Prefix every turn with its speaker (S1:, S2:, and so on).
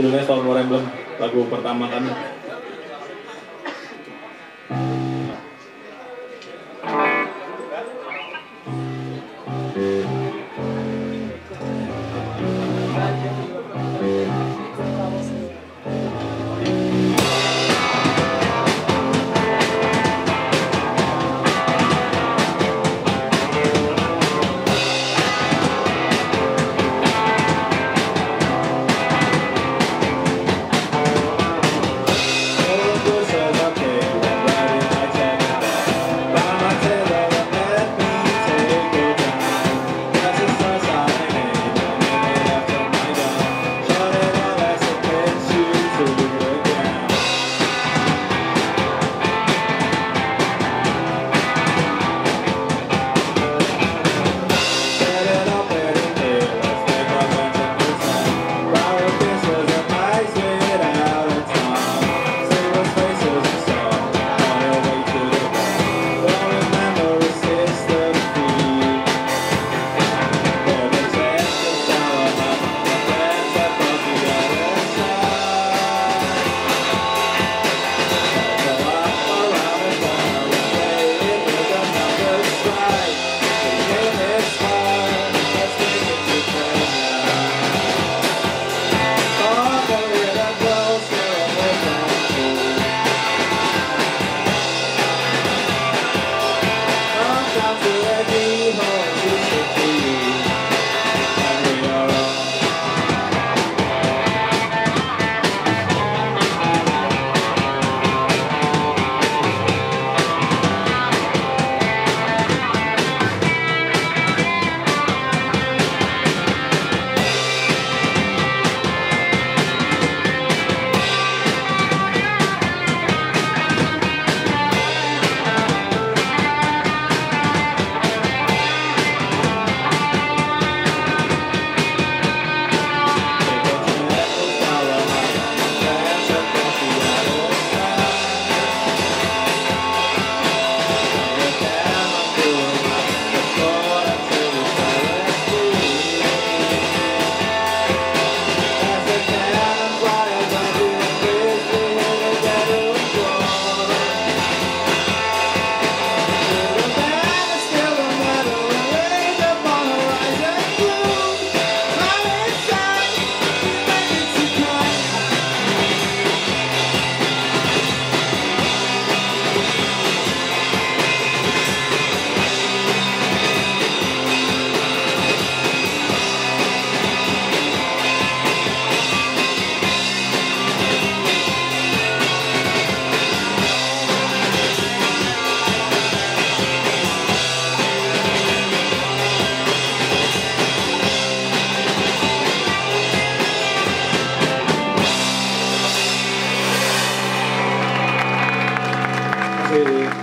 S1: Judulnya Soul War Emblem, lagu pertama kami. Really.